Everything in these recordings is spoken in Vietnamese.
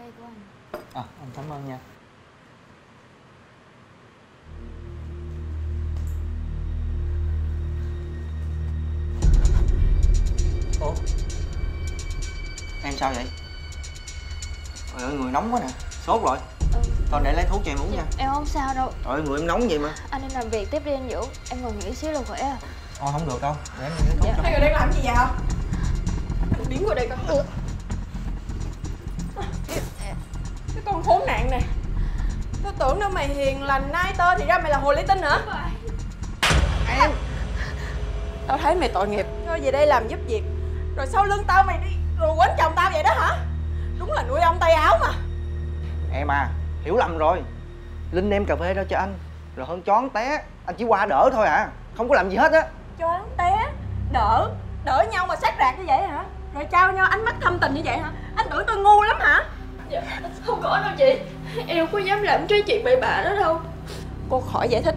phê của anh. À anh cảm ơn nha. Ủa? Em sao vậy? Trời ơi người nóng quá nè. Sốt rồi. Ừ. thôi để lấy thuốc cho em uống nha. Em không sao đâu. Trời ơi người em nóng vậy mà. Anh đi làm việc tiếp đi anh Vũ. Em ngồi nghỉ xíu là khỏe à. Ồ không được đâu. Để em lấy thuốc Dạ. cho. Hai người đang làm gì vậy? Hả? Anh biến qua đây coi Cái con khốn nạn này. Tôi tưởng đâu mày hiền lành nai tơ thì ra mày là hồ ly tinh hả? em. Tao thấy mày tội nghiệp. Cho về đây làm giúp việc. Rồi sau lưng tao mày đi. Rồi quánh chồng tao vậy đó hả? Đúng là nuôi ông tay áo mà. Em à hiểu lầm rồi. Linh đem cà phê ra cho anh. Rồi hơn chón té anh chỉ qua đỡ thôi à. Không có làm gì hết á. Cho hắn té? Đỡ? Đỡ nhau mà sát rạc như vậy hả? Rồi trao nhau ánh mắt thâm tình như vậy hả? Anh tưởng tôi ngu lắm hả? em không có dám làm cái chuyện bậy bạ đó đâu. Cô khỏi giải thích.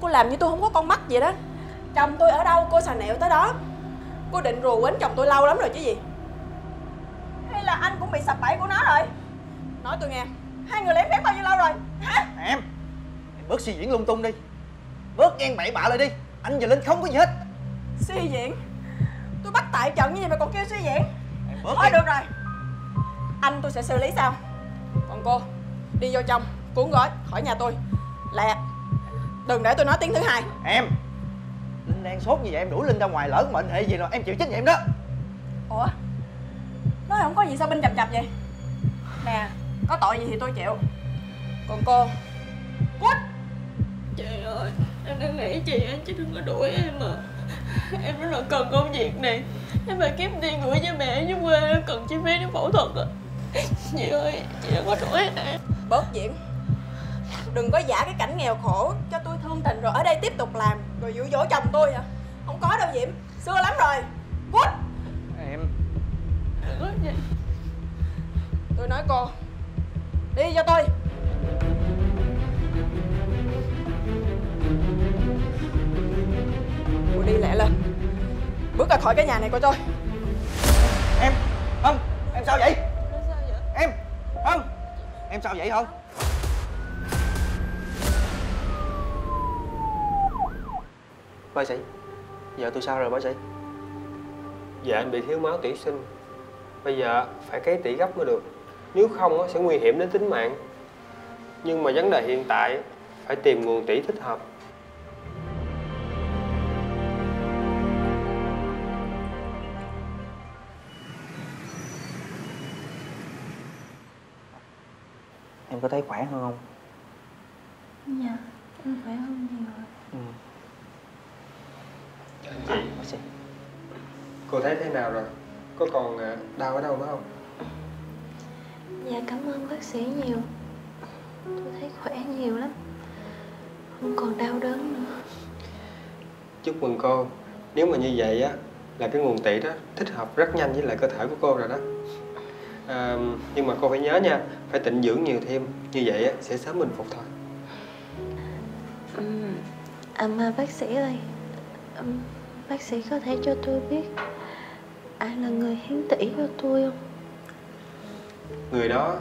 Cô làm như tôi không có con mắt vậy đó. Chồng tôi ở đâu cô xà nẹo tới đó. Cô định rùa quánh chồng tôi lâu lắm rồi chứ gì. Hay là anh cũng bị sập bẫy của nó rồi? Nói tôi nghe. Hai người lén phép bao nhiêu lâu rồi? Hả? Em em bớt suy diễn lung tung đi. Bớt ghen bậy bạ lại đi. Anh và linh không có gì hết. Suy diễn? Tôi bắt tại trận như vậy mà còn kêu suy diễn? Em bớt Thôi ghen- được rồi. Anh tôi sẽ xử lý sao? Còn cô Đi vô trong Cuốn gói khỏi nhà tôi. Lẹ Đừng để tôi nói tiếng thứ hai. Em linh đang sốt như vậy em đuổi linh ra ngoài lỡ mệnh hệ gì rồi em chịu trách nhiệm đó. Ủa Nói không có gì sao binh chập chập vậy? Nè Có tội gì thì tôi chịu. Còn cô? Cút chị ơi em đang nghĩ chị anh chứ đừng có đuổi em à. Em rất là cần công việc này. Em phải kiếm tiền gửi cho mẹ dưới quê em cần chi phí để phẫu thuật à chị ơi chị đừng có đuổi em Bớt diễn. Đừng có giả cái cảnh nghèo khổ Cho tôi thương tình rồi. Ở đây tiếp tục làm Rồi dụ dỗ chồng tôi hả Không có đâu Diễm Xưa lắm rồi. Cút em. Tôi nói cô Đi cho tôi. Cô đi lẹ lên. Bước ra khỏi cái nhà này coi tôi em không em sao vậy sao vậy thôi? bác sĩ, giờ tôi sao rồi bác sĩ? Dạ anh bị thiếu máu tuyển sinh. Bây giờ phải cấy tủy gấp mới được. Nếu không sẽ nguy hiểm đến tính mạng. Nhưng mà vấn đề hiện tại Phải tìm nguồn tủy thích hợp. Em có thấy khỏe hơn không? Dạ em khỏe hơn nhiều rồi. Ừ. Chị. Bác sĩ. Cô thấy thế nào rồi? Có còn à, đau ở đâu nữa không? dạ cảm ơn bác sĩ nhiều. Tôi thấy khỏe nhiều lắm. Không còn đau đớn nữa. Chúc mừng cô. Nếu mà như vậy á Là cái nguồn tủy đó thích hợp rất nhanh với lại cơ thể của cô rồi đó à, Nhưng mà cô phải nhớ nha Phải tịnh dưỡng nhiều thêm. Như vậy á, sẽ sớm bình phục thôi. Ừm, À mà bác sĩ ơi Bác sĩ có thể cho tôi biết Ai là người hiến tỷ cho tôi không? Người đó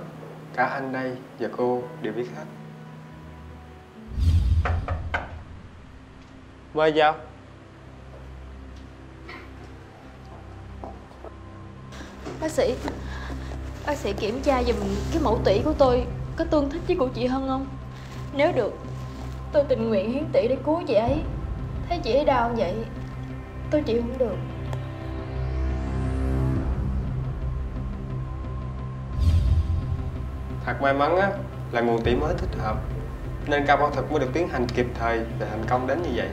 Cả anh đây và cô đều biết hết. Mời vào. Bác sĩ Bác sĩ kiểm tra giùm cái mẫu tỷ của tôi Có tương thích với của chị Hân không? Nếu được, Tôi tình nguyện hiến tỷ để cứu chị ấy. Thấy chị ấy đau vậy, Tôi chịu không được. Thật may mắn á, là nguồn tỷ mới thích hợp, Nên ca phẫu thuật mới được tiến hành kịp thời và thành công đến như vậy.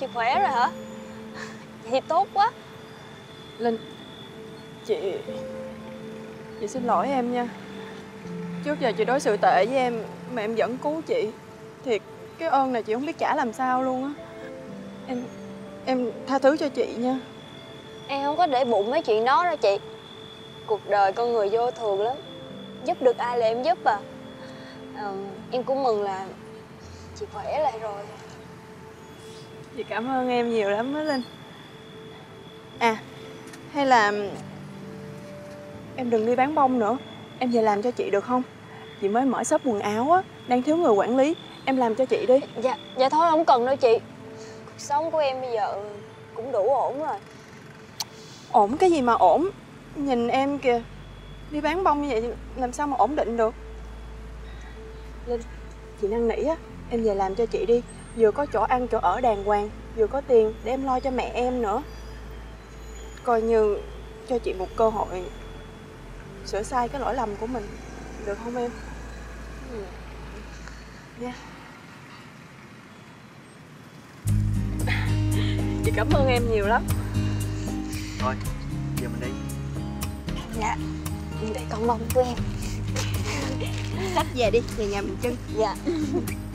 Chị khỏe rồi hả? Vậy thì tốt quá. Linh Chị Chị xin lỗi em nha. Trước giờ chị đối xử tệ với em Mà em vẫn cứu chị Thiệt cái ơn này chị không biết trả làm sao luôn á. Em Em tha thứ cho chị nha. Em không có để bụng mấy chuyện đó đâu chị. Cuộc đời con người vô thường lắm. Giúp được ai là em giúp à. Ờ, Em cũng mừng là chị khỏe lại rồi Chị cảm ơn em nhiều lắm á Linh. À Hay là Em đừng đi bán bông nữa. Em về làm cho chị được không? Chị mới mở shop quần áo á Đang thiếu người quản lý. Em làm cho chị đi. Dạ, dạ thôi không cần đâu chị. Cuộc sống của em bây giờ cũng đủ ổn rồi. Ổn cái gì mà ổn? Nhìn em kìa Đi bán bông như vậy làm sao mà ổn định được? Linh Chị năn nỉ á Em về làm cho chị đi Vừa có chỗ ăn chỗ ở đàng hoàng Vừa có tiền để em lo cho mẹ em nữa. Coi như cho chị một cơ hội Sửa sai cái lỗi lầm của mình. Được không em? Nha. Chị cảm ơn em nhiều lắm. Thôi giờ mình đi. Dạ, để con bông của em. Sách về đi, về nhà mình chân Dạ